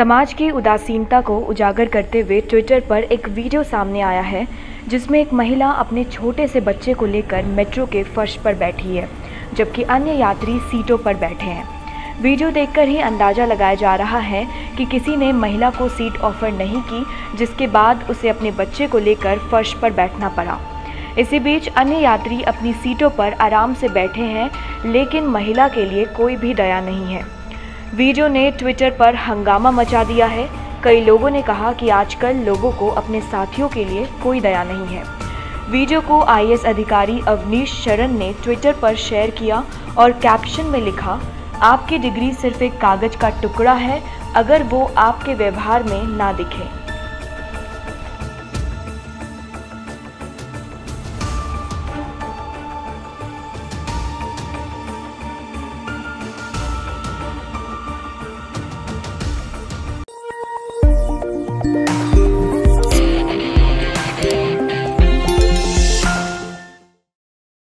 समाज की उदासीनता को उजागर करते हुए ट्विटर पर एक वीडियो सामने आया है, जिसमें एक महिला अपने छोटे से बच्चे को लेकर मेट्रो के फर्श पर बैठी है, जबकि अन्य यात्री सीटों पर बैठे हैं। वीडियो देखकर ही अंदाज़ा लगाया जा रहा है कि किसी ने महिला को सीट ऑफ़र नहीं की, जिसके बाद उसे अपने बच्चे को लेकर फर्श पर बैठना पड़ा। इसी बीच अन्य यात्री अपनी सीटों पर आराम से बैठे हैं, लेकिन महिला के लिए कोई भी दया नहीं है। वीडियो ने ट्विटर पर हंगामा मचा दिया है। कई लोगों ने कहा कि आजकल लोगों को अपने साथियों के लिए कोई दया नहीं है। वीडियो को आईएएस अधिकारी अवनीश शरण ने ट्विटर पर शेयर किया और कैप्शन में लिखा, आपकी डिग्री सिर्फ़ एक कागज़ का टुकड़ा है, अगर वो आपके व्यवहार में ना दिखे।